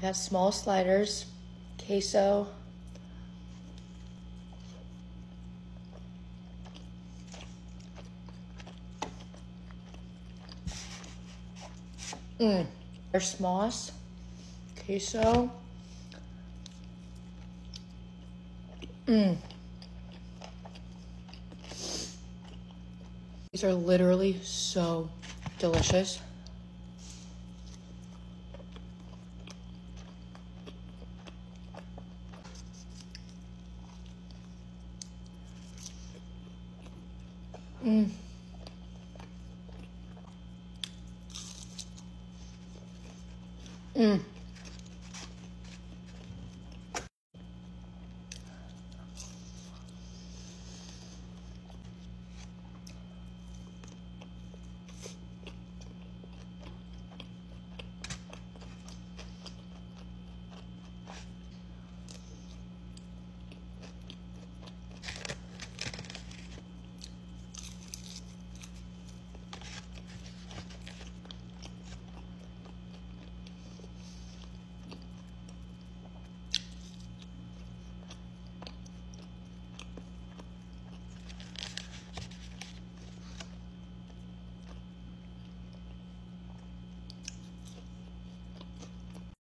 I got small sliders, queso. Mmm. There's moss, queso. Mmm. These are literally so delicious. Mmm. Mmm.